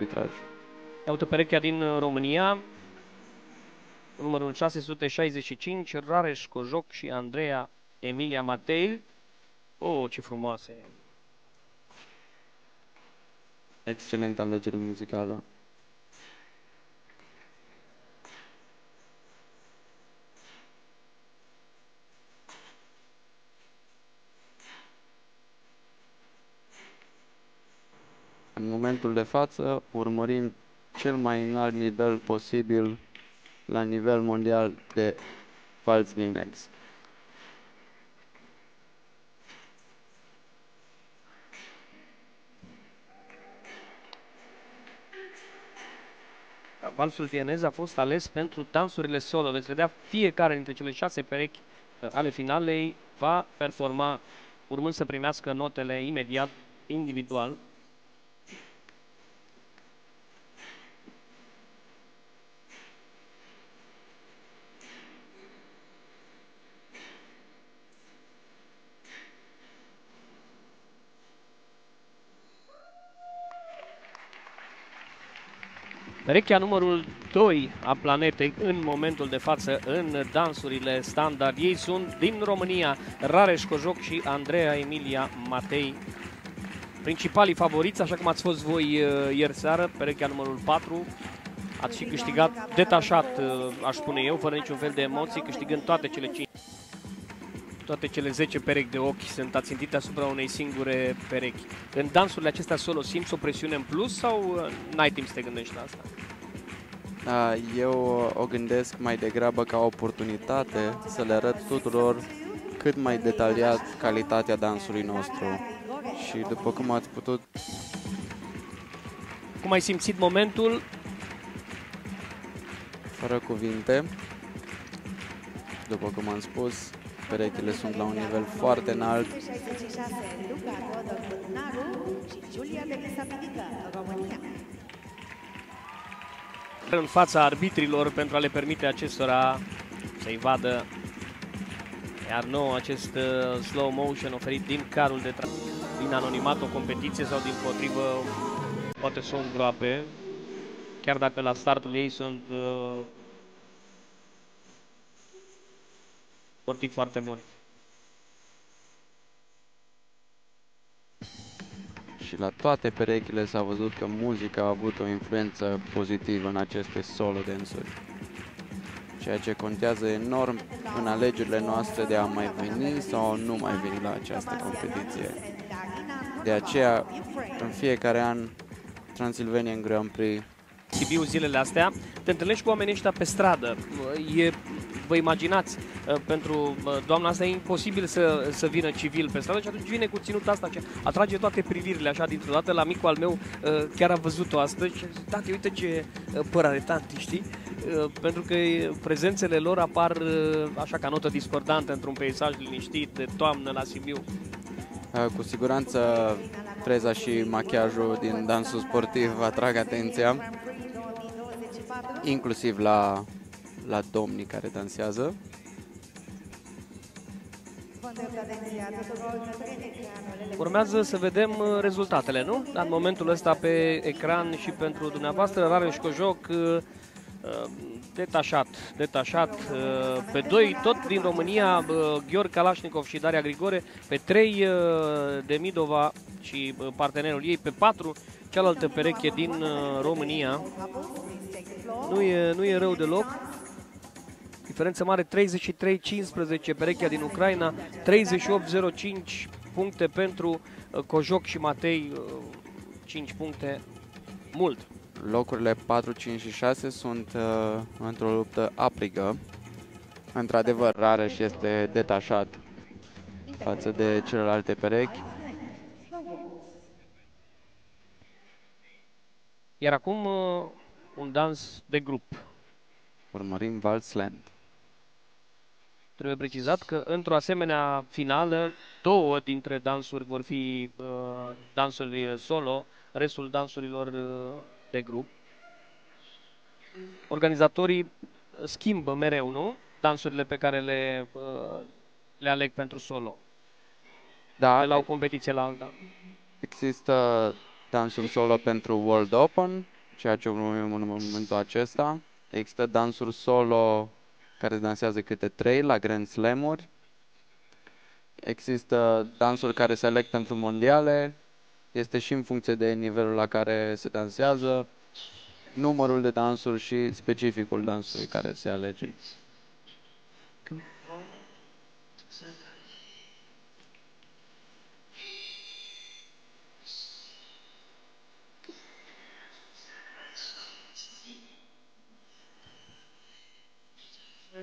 arbitraj. Iată perechea din uh, România, numărul 665, Rareș Cojoc și Andreea Emilia Matei. Oh, ce frumoase! Excelent alegere muzicală. În momentul de față urmărim cel mai înalt nivel posibil la nivel mondial de falți linex. Valsul vienez a fost ales pentru dansurile solo. Veți vedea fiecare dintre cele șase perechi uh, ale finalei va performa urmând să primească notele imediat, individual. Perechea numărul 2 a planetei în momentul de față în dansurile standard. Ei sunt din România, Rareș Cojoc și Andreea Emilia Matei. Principalii favoriți, așa cum ați fost voi uh, ieri seară, perechea numărul 4, ați și câștigat detașat, uh, aș spune eu, fără niciun fel de emoții, câștigând toate cele 5 toate cele 10 perechi de ochi sunt ațintite asupra unei singure perechi. În dansurile acestea solo simți o presiune în plus sau uh, n-ai timp să te gândești la asta? Eu o gândesc mai degrabă ca o oportunitate să le arăt tuturor cât mai detaliat calitatea dansului nostru. Și după cum ați putut... Cum ai simțit momentul? Fără cuvinte. După cum am spus, perechile sunt la un nivel foarte înalt. În fața arbitrilor pentru a le permite acestora să-i vadă iar nou acest uh, slow motion oferit din carul de din anonimat o competiție sau din potrivă poate să o îngroape chiar dacă la startul ei sunt uh, sportivi foarte buni. Și la toate perechile s-a văzut că muzica a avut o influență pozitivă în aceste solo dansuri. Ceea ce contează enorm în alegerile noastre de a mai veni sau nu mai veni la această competiție. De aceea, în fiecare an, Transylvanian Grand Prix Sibiu zilele astea, te întâlnești cu oamenii ăștia pe stradă. E vă imaginați, uh, pentru uh, doamna asta e imposibil să, să vină civil pe stradă și atunci vine cu ținuta asta ce atrage toate privirile așa dintr-o dată. La micul al meu uh, chiar a văzut-o astăzi și zice, tati, uite ce păr are tanti, știi? Pentru că prezențele lor apar așa ca notă discordantă într-un peisaj liniștit de toamnă la Sibiu. Cu siguranță freza și machiajul din dansul sportiv atrag atenția, inclusiv la la domnii care dansează. Urmează să vedem uh, rezultatele, nu? În momentul ăsta pe ecran și pentru dumneavoastră, Rareș Școjoc uh, uh, detașat, detașat pe 2, tot din România, Gheorghe Kalashnikov și Daria Grigore, pe 3 Demidova și partenerul ei, pe 4 cealaltă pereche din România. Nu e, nu e rău deloc. Diferență mare 33-15 perechea din Ucraina, 38-05 puncte pentru uh, Cojoc și Matei, 5 uh, puncte, mult. Locurile 4, 5 și 6 sunt uh, într-o luptă aprigă. Într-adevăr, Rareș este detașat față de celelalte perechi. Iar acum uh, un dans de grup. Urmărim Valsland. Trebuie precizat că într-o asemenea finală, două dintre dansuri vor fi uh, dansuri solo, restul dansurilor uh, de grup. Organizatorii schimbă mereu, nu? Dansurile pe care le, uh, le aleg pentru solo. Da. De la o competiție la alta. Există dansul solo pentru World Open, ceea ce urmărim în momentul acesta. Există dansuri solo care dansează câte trei la Grand Slam-uri. Există dansuri care se aleg pentru mondiale. Este și în funcție de nivelul la care se dansează, numărul de dansuri și specificul dansului care se alege.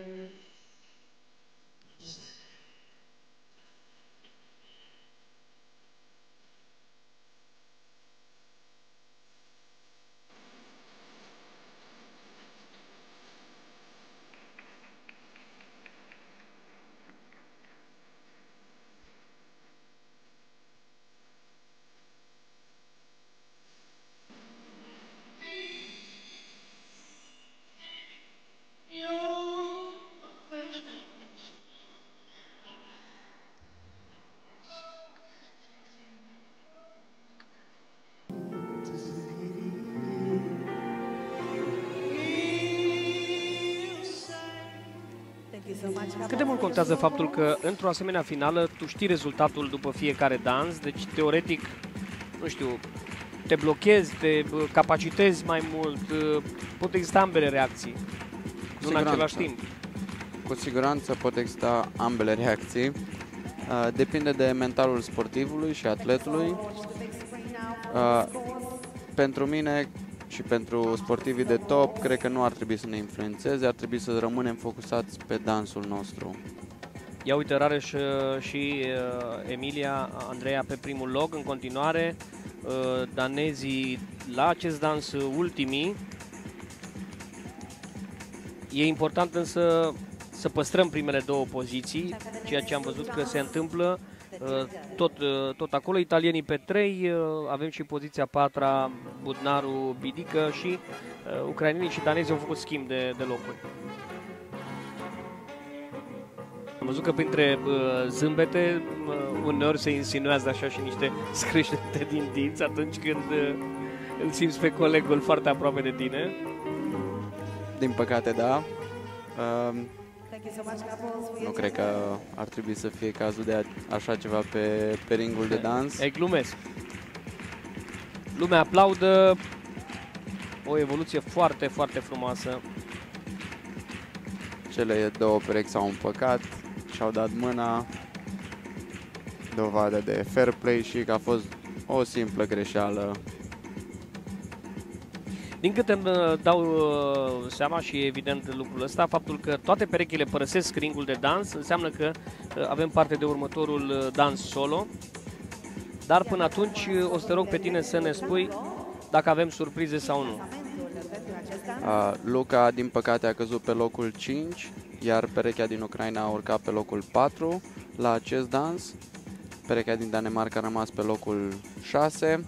um Cât de mult contează faptul că într-o asemenea finală tu știi rezultatul după fiecare dans, deci teoretic, nu știu, te blochezi, te capacitezi mai mult, pot exista ambele reacții nu în același timp. Cu siguranță pot exista ambele reacții. Uh, depinde de mentalul sportivului și atletului. Uh, pentru mine și pentru sportivii de top, cred că nu ar trebui să ne influențeze, ar trebui să rămânem focusați pe dansul nostru. Ia uite, Rareș uh, și uh, Emilia, Andreea pe primul loc în continuare, uh, danezii la acest dans ultimii. E important însă să păstrăm primele două poziții, ceea ce am văzut că se întâmplă Uh, tot, uh, tot acolo. Italienii pe 3, uh, avem și poziția 4 Budnaru, Bidică și ucrainenii și danezii au făcut schimb de, de locuri. Am văzut că printre uh, zâmbete uh, uneori se insinuează așa și niște scrâșnete din dinți atunci când uh, îl simți pe colegul foarte aproape de tine. Din păcate, da. Uh, nu cred că ar trebui să fie cazul de așa ceva pe, pe ringul de dans. Ei, glumesc. Lumea aplaudă. O evoluție foarte, foarte frumoasă. Cele două perechi s-au împăcat și-au dat mâna. Dovadă de fair play și că a fost o simplă greșeală din câte îmi uh, dau uh, seama și evident lucrul ăsta, faptul că toate perechile părăsesc ringul de dans înseamnă că uh, avem parte de următorul dans solo. Dar până atunci o să te rog pe tine să ne spui dacă avem surprize sau nu. Uh, Luca, din păcate, a căzut pe locul 5, iar perechea din Ucraina a urcat pe locul 4 la acest dans. Perechea din Danemarca a rămas pe locul 6